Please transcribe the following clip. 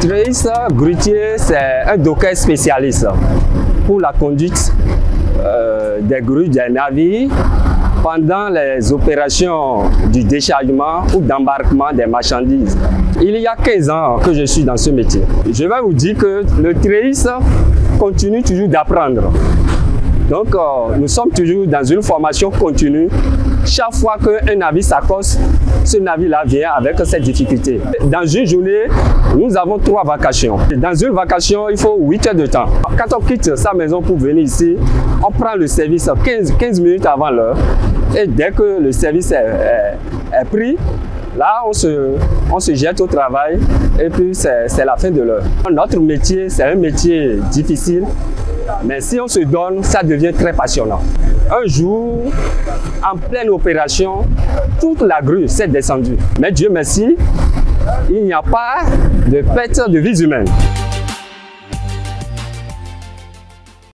gréiste grutier, c'est un docker spécialiste pour la conduite euh, des grues des navires pendant les opérations du déchargement ou d'embarquement des marchandises. Il y a 15 ans que je suis dans ce métier. Je vais vous dire que le tréiste continue toujours d'apprendre. Donc, euh, nous sommes toujours dans une formation continue. Chaque fois qu'un navire s'accoste, ce navire-là vient avec cette difficulté. Dans une journée, nous avons trois vacations. Dans une vacation, il faut 8 heures de temps. Quand on quitte sa maison pour venir ici, on prend le service 15, 15 minutes avant l'heure. Et dès que le service est, est, pris, Là, on se, on se jette au travail et puis c'est la fin de l'heure. Notre métier, c'est un métier difficile, mais si on se donne, ça devient très passionnant. Un jour, en pleine opération, toute la grue s'est descendue. Mais Dieu merci, il n'y a pas de perte de vie humaine.